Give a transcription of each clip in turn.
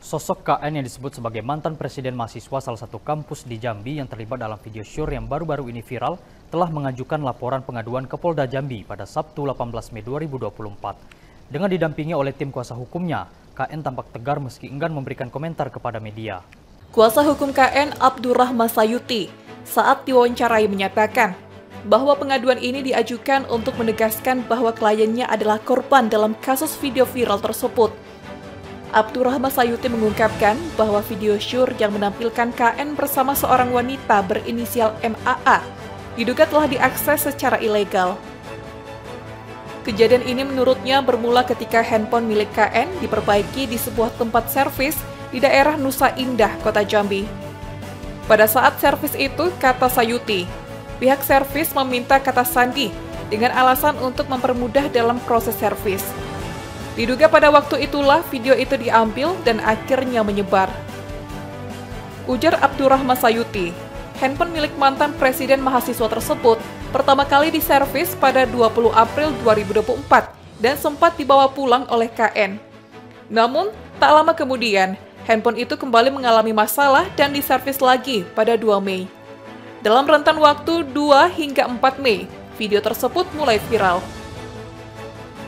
Sosok KN yang disebut sebagai mantan presiden mahasiswa salah satu kampus di Jambi yang terlibat dalam video syur yang baru-baru ini viral telah mengajukan laporan pengaduan ke Polda Jambi pada Sabtu 18 Mei 2024. Dengan didampingi oleh tim kuasa hukumnya, KN tampak tegar meski enggan memberikan komentar kepada media. Kuasa hukum KN Abdurrahman Sayuti saat diwawancarai menyatakan bahwa pengaduan ini diajukan untuk menegaskan bahwa kliennya adalah korban dalam kasus video viral tersebut Abdurrahman Sayuti mengungkapkan bahwa video syur yang menampilkan KN bersama seorang wanita berinisial MAA diduga telah diakses secara ilegal. Kejadian ini menurutnya bermula ketika handphone milik KN diperbaiki di sebuah tempat servis di daerah Nusa Indah, Kota Jambi. Pada saat servis itu, kata Sayuti, pihak servis meminta kata Sandi dengan alasan untuk mempermudah dalam proses servis. Diduga pada waktu itulah video itu diambil dan akhirnya menyebar. Ujar Abdurrahman Sayuti, handphone milik mantan presiden mahasiswa tersebut pertama kali diservis pada 20 April 2024 dan sempat dibawa pulang oleh KN. Namun, tak lama kemudian, handphone itu kembali mengalami masalah dan diservis lagi pada 2 Mei. Dalam rentan waktu 2 hingga 4 Mei, video tersebut mulai viral.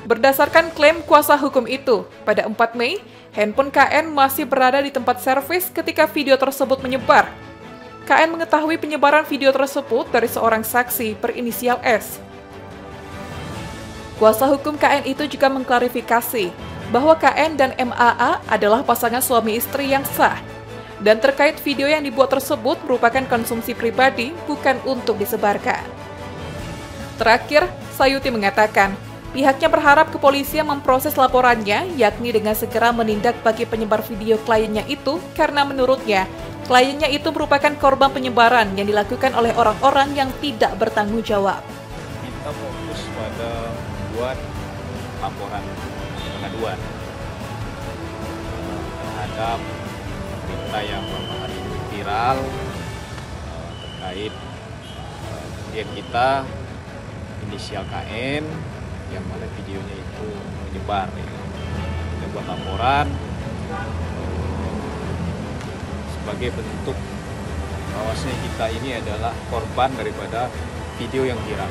Berdasarkan klaim kuasa hukum itu, pada 4 Mei, handphone KN masih berada di tempat servis ketika video tersebut menyebar. KN mengetahui penyebaran video tersebut dari seorang saksi berinisial S. Kuasa hukum KN itu juga mengklarifikasi bahwa KN dan MAA adalah pasangan suami istri yang sah. Dan terkait video yang dibuat tersebut merupakan konsumsi pribadi, bukan untuk disebarkan. Terakhir, Sayuti mengatakan Pihaknya berharap kepolisian memproses laporannya, yakni dengan segera menindak bagi penyebar video kliennya itu, karena menurutnya, kliennya itu merupakan korban penyebaran yang dilakukan oleh orang-orang yang tidak bertanggung jawab. Kita fokus pada membuat laporan pengaduan terhadap berita yang viral eh, terkait klien eh, kita inisial KN yang mana videonya itu menyebar ya. kita buat laporan sebagai bentuk bahwasanya kita ini adalah korban daripada video yang viral.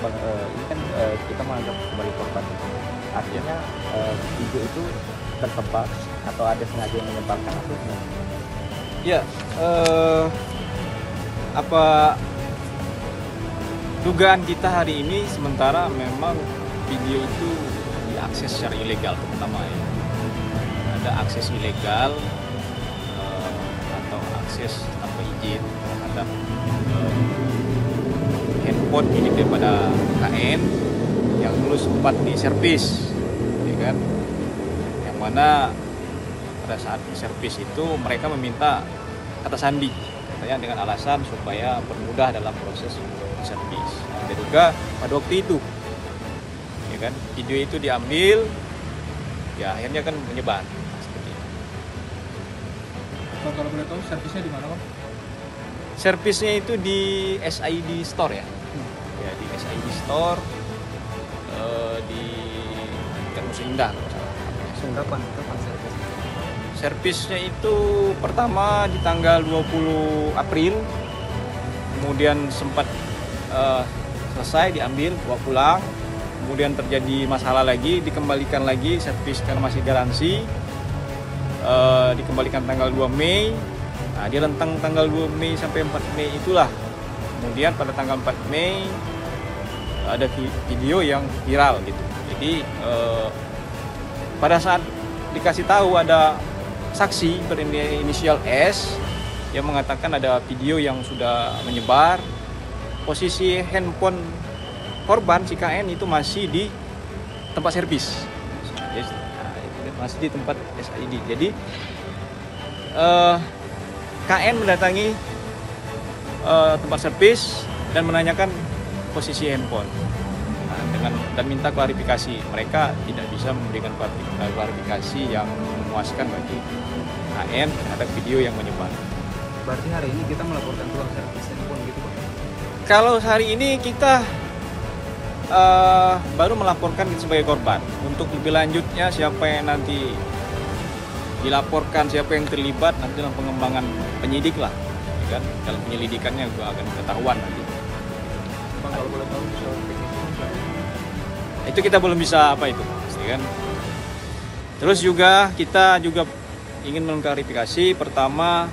Bang, uh, ini kan uh, kita menganggap sebagai korban. Artinya uh, video itu tersebar atau ada sengaja yang menyebarkan atau Ya, uh, apa dugaan kita hari ini sementara memang video itu diakses secara ilegal terutama ya. Ada akses ilegal uh, atau akses tanpa izin terhadap uh, handphone milik daripada KN yang dulu sempat di servis ya kan? Yang mana pada saat servis itu mereka meminta kata sandi katanya dengan alasan supaya bermudah dalam proses servis. Kita juga pada waktu itu, ya kan, video itu diambil, ya akhirnya kan menyebar seperti itu. Kalau boleh tahu servisnya di mana, Bang? Servisnya itu di SID Store ya. Hmm. Ya di SID Store uh, di Termus Indah kalau salah. Kapan? Kapan servis? Servisnya itu pertama di tanggal 20 April. Kemudian sempat uh, selesai diambil bawa pulang. Kemudian terjadi masalah lagi dikembalikan lagi servis karena masih garansi. Uh, dikembalikan tanggal 2 Mei. Nah di rentang tanggal 2 Mei sampai 4 Mei itulah. Kemudian pada tanggal 4 Mei ada video yang viral gitu. Jadi uh, pada saat dikasih tahu ada saksi berinisial S yang mengatakan ada video yang sudah menyebar. Posisi handphone korban si KN itu masih di tempat servis. Masih di tempat SID. Jadi eh, KN mendatangi uh, tempat servis dan menanyakan posisi handphone nah, dengan dan minta klarifikasi. Mereka tidak bisa memberikan klarifikasi yang memuaskan bagi HN terhadap video yang menyebar. Berarti hari ini kita melaporkan pulang servis handphone gitu Pak? Kalau hari ini kita eh, baru melaporkan kita sebagai korban. Untuk lebih lanjutnya siapa yang nanti dilaporkan, siapa yang terlibat nanti dalam pengembangan penyidik lah, ya kan? Dalam penyelidikannya juga akan ketahuan nanti. Bang kalau boleh tahu? Itu kita belum bisa apa itu pasti kan? Terus juga kita juga ingin mengklarifikasi pertama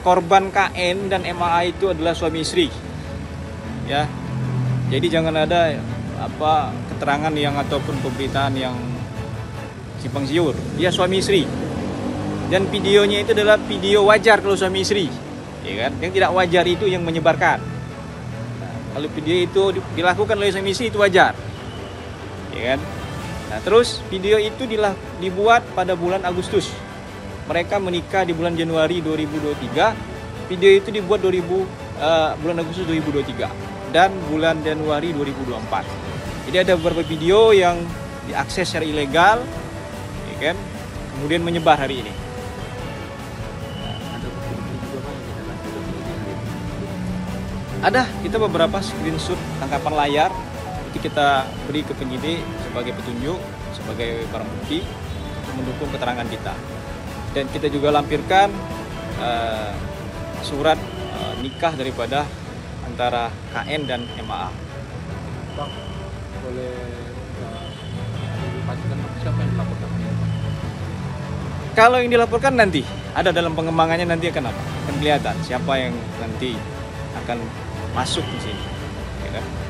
korban KN dan MAA itu adalah suami istri ya. Jadi jangan ada apa keterangan yang ataupun pemberitaan yang simpang siur. Dia suami istri. Dan videonya itu adalah video wajar kalau suami istri ya kan? Yang tidak wajar itu yang menyebarkan. Kalau video itu di- dilakukan oleh suami istri itu wajar ya kan? Nah terus video itu dilah- dibuat pada bulan Agustus. Mereka menikah di bulan Januari 2023 video itu dibuat 2000 eh, bulan Agustus 2023 dan bulan Januari 2024 jadi ada beberapa video yang diakses secara ilegal ya kan? Kemudian menyebar hari ini. Ada kita beberapa screenshot tangkapan layar kita beri ke penyidik sebagai petunjuk, sebagai barang bukti untuk mendukung keterangan kita. Dan kita juga lampirkan eh, surat eh, nikah daripada antara KN dan MAA. Bang, boleh uh, dipastikan siapa yang dilaporkan? Kalau yang dilaporkan nanti ada dalam pengembangannya nanti akan apa? Akan kelihatan siapa yang nanti akan masuk di sini. ya kan?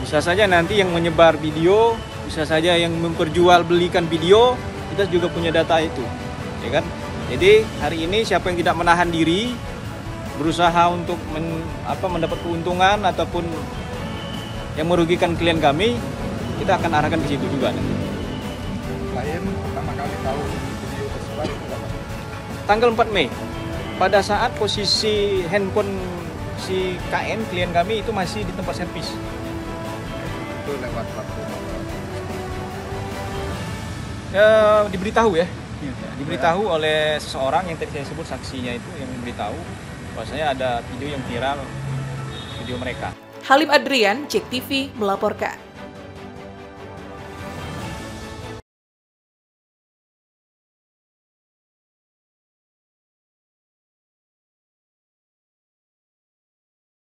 Bisa saja nanti yang menyebar video, bisa saja yang memperjualbelikan video, kita juga punya data itu, ya kan? Jadi hari ini siapa yang tidak menahan diri, berusaha untuk men- apa, mendapat keuntungan ataupun yang merugikan klien kami, kita akan arahkan ke situ juga nanti. Klien pertama kali tahu video tersebar tanggal 4 Mei pada saat posisi handphone si KN klien kami itu masih di tempat servis Itu lewat platform. ya, diberitahu ya diberitahu oleh seseorang yang tadi saya sebut saksinya itu yang memberitahu bahwasanya ada video yang viral video mereka Halim Adrian, Cek TV, melaporkan.